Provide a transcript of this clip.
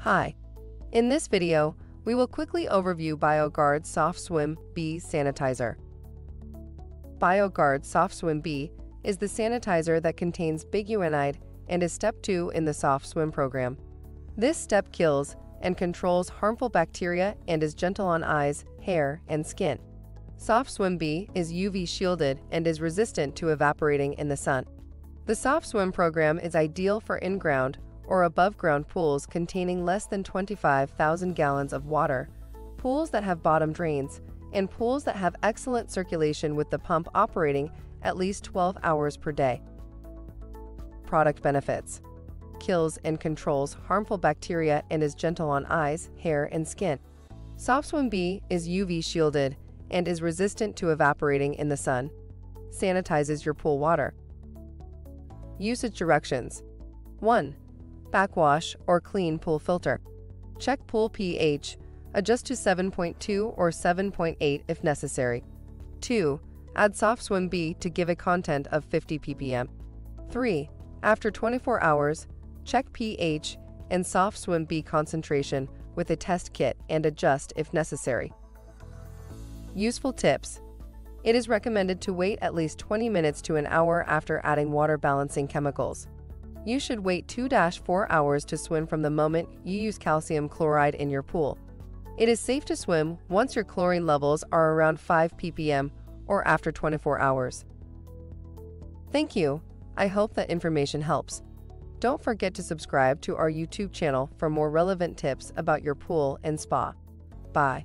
Hi. In this video, we will quickly overview BioGuard Soft Swim B Sanitizer. BioGuard Soft Swim B is the sanitizer that contains biguanide and is step 2 in the Soft Swim program. This step kills and controls harmful bacteria and is gentle on eyes, hair, and skin. Soft Swim B is UV shielded and is resistant to evaporating in the sun. The Soft Swim program is ideal for in-ground or above-ground pools containing less than 25,000 gallons of water, pools that have bottom drains, and pools that have excellent circulation with the pump operating at least 12 hours per day. Product benefits kills and controls harmful bacteria and is gentle on eyes, hair, and skin. SoftSwim B is UV shielded and is resistant to evaporating in the sun. Sanitizes your pool water. Usage directions 1. Backwash or clean pool filter. Check pool pH. Adjust to 7.2 or 7.8 if necessary. 2. Add soft swim B to give a content of 50 ppm. 3. After 24 hours, check pH and soft swim B concentration with a test kit and adjust if necessary. Useful tips. It is recommended to wait at least 20 minutes to an hour after adding water balancing chemicals. You should wait 2-4 hours to swim from the moment you use calcium chloride in your pool. It is safe to swim once your chlorine levels are around 5 ppm or after 24 hours. Thank you. I hope that information helps. Don't forget to subscribe to our YouTube channel for more relevant tips about your pool and spa. Bye.